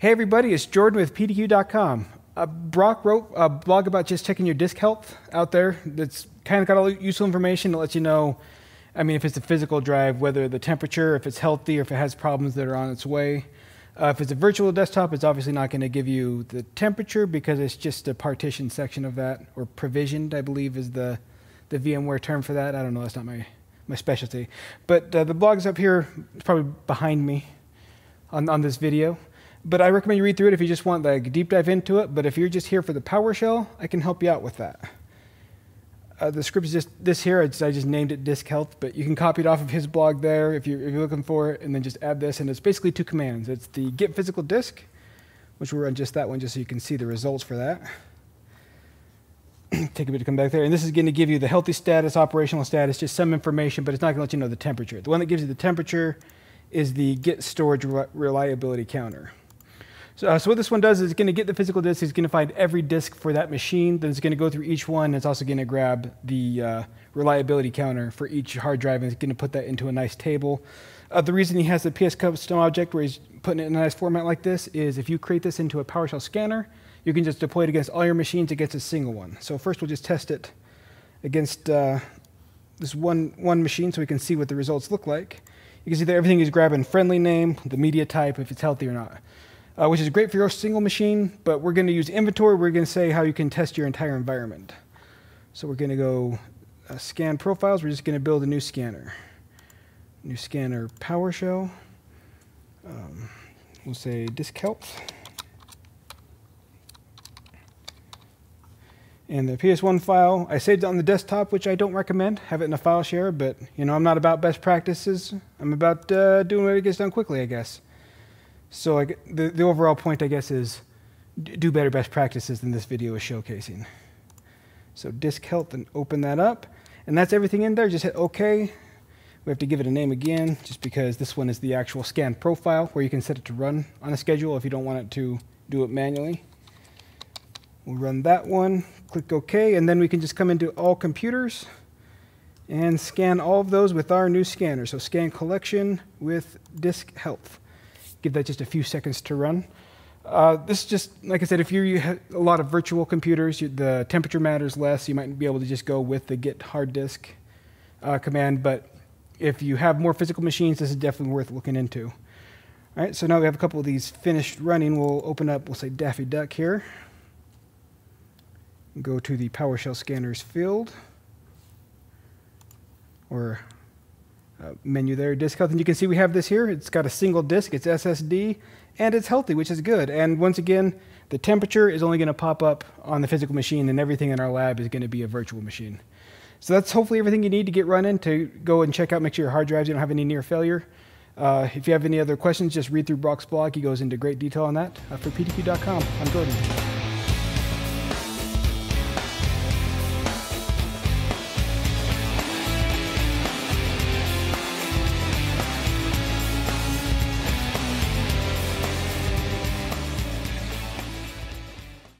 Hey everybody, it's Jordan with PDQ.com. Uh, Brock wrote a blog about just checking your disk health out there. That's kind of got all useful information to let you know. I mean, if it's a physical drive, whether the temperature, if it's healthy, or if it has problems that are on its way. Uh, if it's a virtual desktop, it's obviously not going to give you the temperature because it's just a partition section of that, or provisioned, I believe, is the the VMware term for that. I don't know. That's not my my specialty. But uh, the blog's up here, it's probably behind me on on this video. But I recommend you read through it if you just want like deep dive into it. But if you're just here for the PowerShell, I can help you out with that. Uh, the script is just this here. I just, I just, named it disk health, but you can copy it off of his blog there if you're, if you're, looking for it, and then just add this. And it's basically two commands. It's the get physical disk, which we'll run just that one just so you can see the results for that. Take a bit to come back there. And this is going to give you the healthy status, operational status, just some information, but it's not going to let you know the temperature. The one that gives you the temperature is the get storage reliability counter. So, uh, so, what this one does is it's going to get the physical disk. It's going to find every disk for that machine. Then it's going to go through each one. It's also going to grab the uh, reliability counter for each hard drive, and it's going to put that into a nice table. Uh, the reason he has the PS custom object where he's putting it in a nice format like this is if you create this into a PowerShell scanner, you can just deploy it against all your machines against a single one. So first we'll just test it against uh, this one, one machine so we can see what the results look like. You can see that everything is grabbing friendly name, the media type, if it's healthy or not uh, which is great for your single machine, but we're going to use inventory. We're going to say how you can test your entire environment. So we're going to go uh, scan profiles. We're just going to build a new scanner. New scanner PowerShell. Um, we'll say disk health. And the PS1 file, I saved it on the desktop, which I don't recommend. Have it in a file share, but you know I'm not about best practices. I'm about uh, doing what it gets done quickly, I guess. So like, the, the overall point, I guess, is do better best practices than this video is showcasing. So disk health and open that up. And that's everything in there. Just hit OK. We have to give it a name again, just because this one is the actual scan profile where you can set it to run on a schedule if you don't want it to do it manually. We'll run that one, click OK, and then we can just come into all computers and scan all of those with our new scanner. So scan collection with disk health give that just a few seconds to run. Uh, this is just, like I said, if you have a lot of virtual computers, you, the temperature matters less. You might be able to just go with the git hard disk uh, command. But if you have more physical machines, this is definitely worth looking into. All right, so now we have a couple of these finished running. We'll open up, we'll say Daffy Duck here. Go to the PowerShell scanners field, or uh, menu there, disk health. And you can see we have this here. It's got a single disk, it's SSD, and it's healthy, which is good. And once again, the temperature is only going to pop up on the physical machine, and everything in our lab is going to be a virtual machine. So that's hopefully everything you need to get running to go and check out, make sure your hard drives you don't have any near failure. Uh, if you have any other questions, just read through Brock's blog. He goes into great detail on that. Uh, for PDQ.com, I'm Jordan.